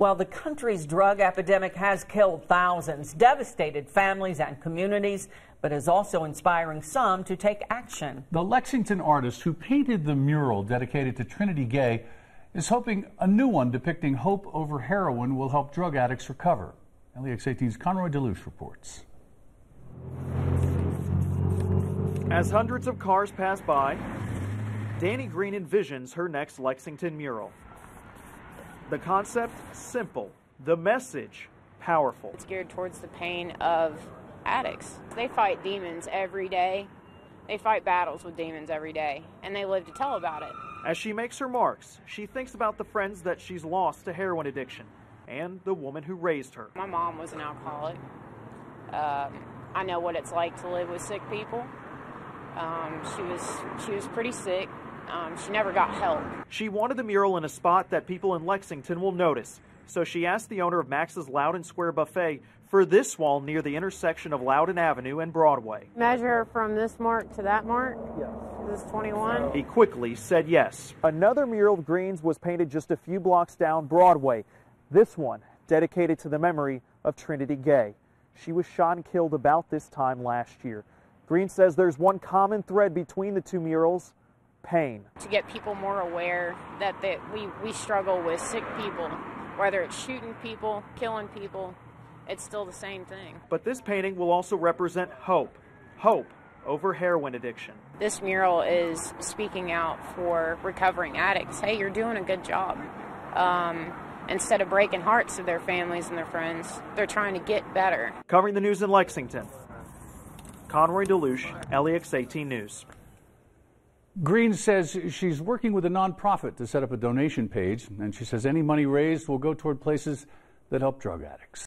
Well, the country's drug epidemic has killed thousands, devastated families and communities, but is also inspiring some to take action. The Lexington artist who painted the mural dedicated to Trinity Gay is hoping a new one depicting hope over heroin will help drug addicts recover. LEX 18's Conroy Delouche reports. As hundreds of cars pass by, Danny Green envisions her next Lexington mural. The concept simple, the message powerful. It's geared towards the pain of addicts. They fight demons every day. They fight battles with demons every day, and they live to tell about it. As she makes her marks, she thinks about the friends that she's lost to heroin addiction and the woman who raised her. My mom was an alcoholic. Um, I know what it's like to live with sick people. Um, she was she was pretty sick. Um, she never got help. She wanted the mural in a spot that people in Lexington will notice, so she asked the owner of Max's Loudon Square Buffet for this wall near the intersection of Loudon Avenue and Broadway. Measure from this mark to that mark? Yes. This 21? He quickly said yes. Another mural of Green's was painted just a few blocks down Broadway. This one dedicated to the memory of Trinity Gay. She was shot and killed about this time last year. Green says there's one common thread between the two murals pain. To get people more aware that, that we, we struggle with sick people, whether it's shooting people, killing people, it's still the same thing. But this painting will also represent hope. Hope over heroin addiction. This mural is speaking out for recovering addicts. Hey, you're doing a good job. Um, instead of breaking hearts of their families and their friends, they're trying to get better. Covering the news in Lexington, Conroy Delouche, LEX 18 News. Green says she's working with a nonprofit to set up a donation page, and she says any money raised will go toward places that help drug addicts.